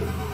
you.